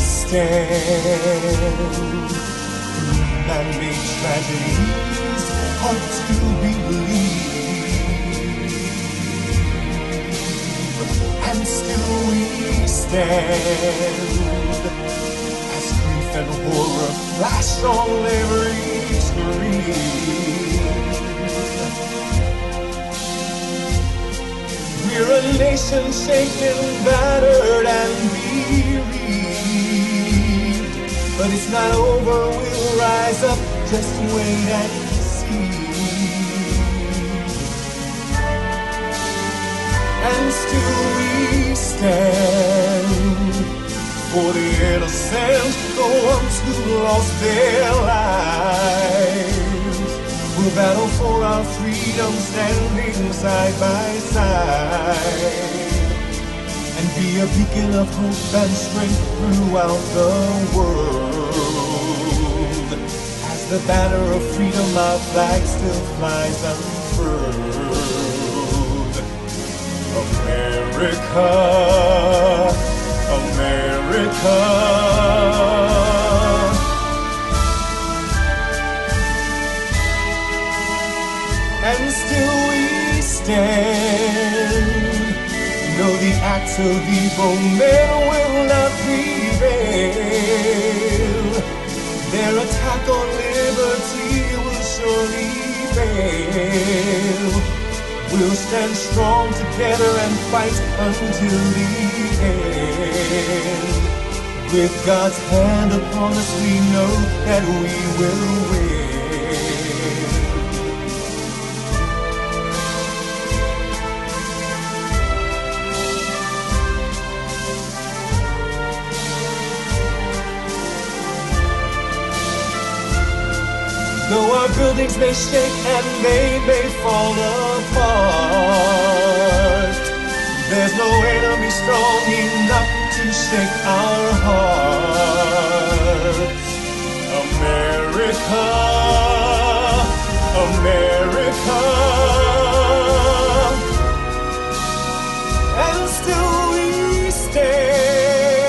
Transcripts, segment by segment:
stand. Man-made tragedies, hard to believe, and still we stand as grief and horror flash on every screen. We're a nation shaken, battered, and weary. But it's not over, we'll rise up, just wait and see. And still we stand for the innocent, the ones who lost their lives. Battle for our freedom, standing side by side. And be a beacon of hope and strength throughout the world. As the banner of freedom, our flag still flies unfurled. America, America. And still we stand. No, the acts of evil men will not prevail. Their attack on liberty will surely fail. We'll stand strong together and fight until the end. With God's hand upon us, we know that we will win. Though our buildings may shake and they may fall apart, there's no enemy strong enough to shake our hearts. America, America, and still we stand.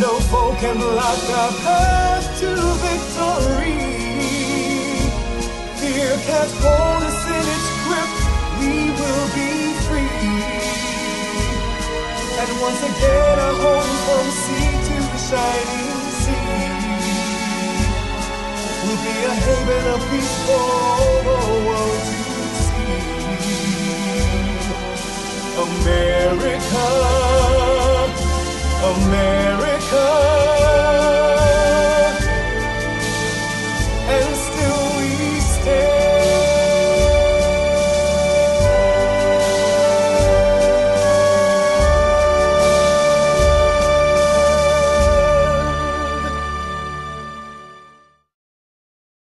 No foe can block our path to victory fear can't hold us in its grip, we will be free. And once again, our home from sea to the shining sea will be a haven of peace for all the world to see. America, America.